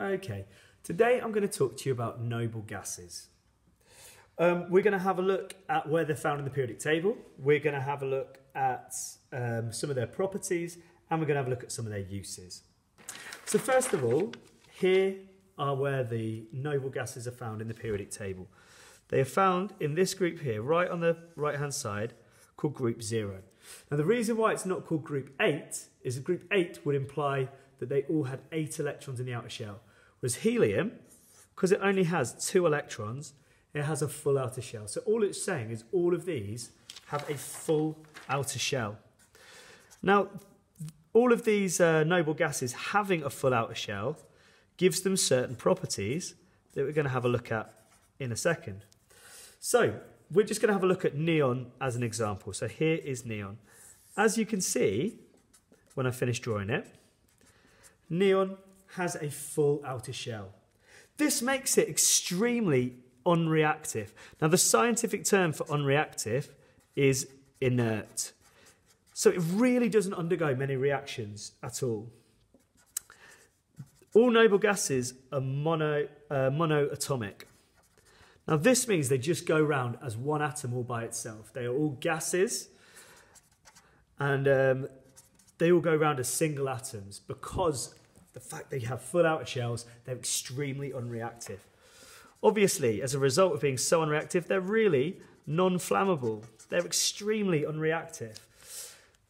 Okay, today I'm going to talk to you about noble gases. Um, we're going to have a look at where they're found in the periodic table. We're going to have a look at um, some of their properties and we're going to have a look at some of their uses. So first of all, here are where the noble gases are found in the periodic table. They are found in this group here, right on the right hand side, called group 0. Now the reason why it's not called group 8 is that group 8 would imply that they all had 8 electrons in the outer shell. Whereas helium, because it only has 2 electrons, it has a full outer shell. So all it's saying is all of these have a full outer shell. Now, all of these uh, noble gases having a full outer shell gives them certain properties that we're going to have a look at in a second. So, we're just going to have a look at neon as an example. So here is neon. As you can see, when I finish drawing it, neon has a full outer shell. This makes it extremely unreactive. Now, the scientific term for unreactive is inert. So it really doesn't undergo many reactions at all. All noble gases are mono, uh, monoatomic. Now, this means they just go round as one atom all by itself. They are all gases and um, they all go round as single atoms because the fact they have full outer shells, they're extremely unreactive. Obviously, as a result of being so unreactive, they're really non-flammable. They're extremely unreactive.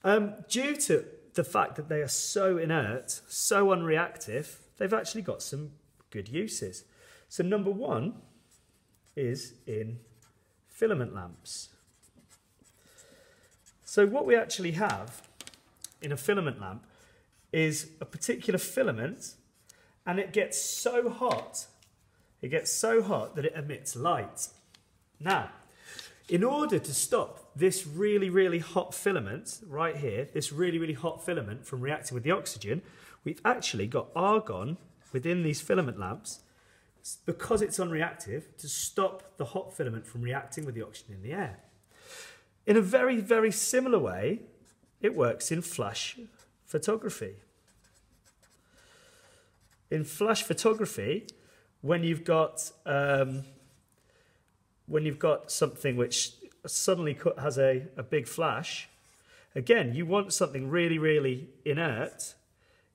Um, due to the fact that they are so inert, so unreactive, they've actually got some good uses. So number one is in filament lamps. So what we actually have in a filament lamp is a particular filament and it gets so hot, it gets so hot that it emits light. Now, in order to stop this really, really hot filament right here, this really, really hot filament from reacting with the oxygen, we've actually got argon within these filament lamps because it's unreactive to stop the hot filament from reacting with the oxygen in the air. In a very, very similar way, it works in flash photography. In flash photography, when you've got um, when you've got something which suddenly has a, a big flash, again, you want something really, really inert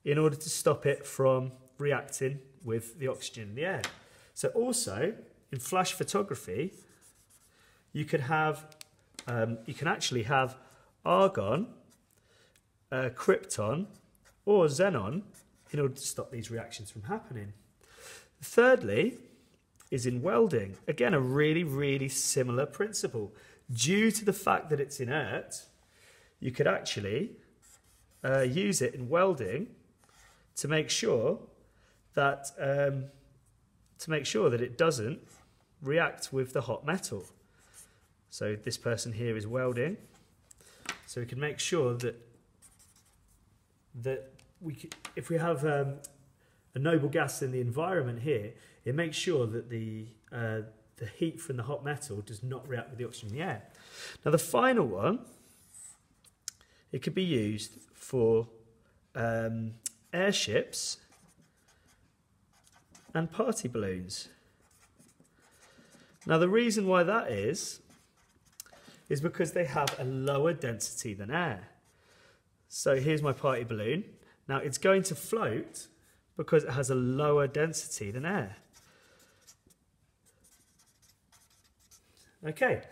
in order to stop it from reacting with the oxygen in the air. So also, in flash photography, you could have, um, you can actually have argon uh, krypton or xenon in order to stop these reactions from happening. Thirdly, is in welding. Again, a really, really similar principle. Due to the fact that it's inert, you could actually uh, use it in welding to make sure that um, to make sure that it doesn't react with the hot metal. So this person here is welding. So we can make sure that that we, if we have um, a noble gas in the environment here, it makes sure that the, uh, the heat from the hot metal does not react with the oxygen in the air. Now the final one, it could be used for um, airships and party balloons. Now the reason why that is, is because they have a lower density than air. So here's my party balloon. Now it's going to float because it has a lower density than air. Okay,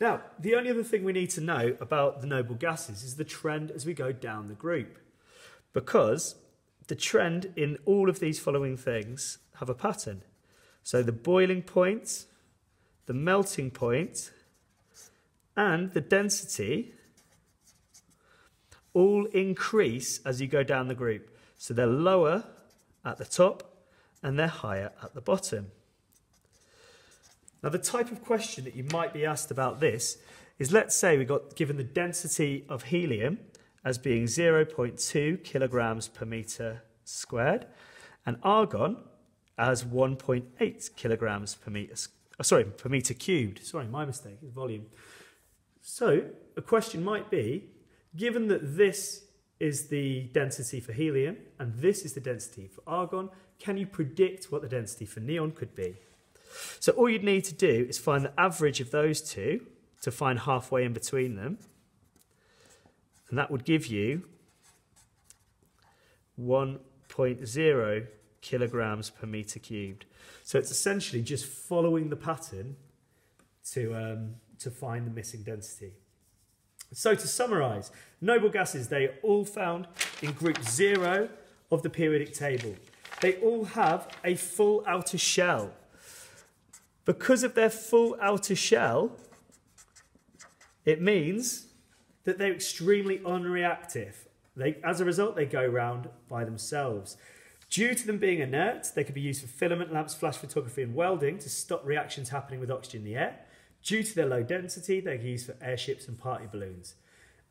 now the only other thing we need to know about the noble gases is the trend as we go down the group. Because the trend in all of these following things have a pattern. So the boiling point, the melting point, and the density all increase as you go down the group. So they're lower at the top and they're higher at the bottom. Now the type of question that you might be asked about this is let's say we got given the density of helium as being 0.2 kilograms per meter squared and argon as 1.8 kilograms per meter oh, sorry per meter cubed sorry my mistake volume so a question might be given that this is the density for helium, and this is the density for argon. Can you predict what the density for neon could be? So all you'd need to do is find the average of those two to find halfway in between them. And that would give you 1.0 kilograms per meter cubed. So it's essentially just following the pattern to, um, to find the missing density. So to summarise, noble gases, they are all found in group zero of the periodic table. They all have a full outer shell. Because of their full outer shell, it means that they're extremely unreactive. They, as a result, they go round by themselves. Due to them being inert, they could be used for filament lamps, flash photography, and welding to stop reactions happening with oxygen in the air. Due to their low density, they're used for airships and party balloons.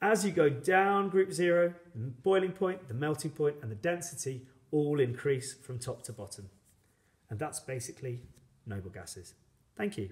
As you go down group zero, the boiling point, the melting point, and the density all increase from top to bottom. And that's basically noble gases. Thank you.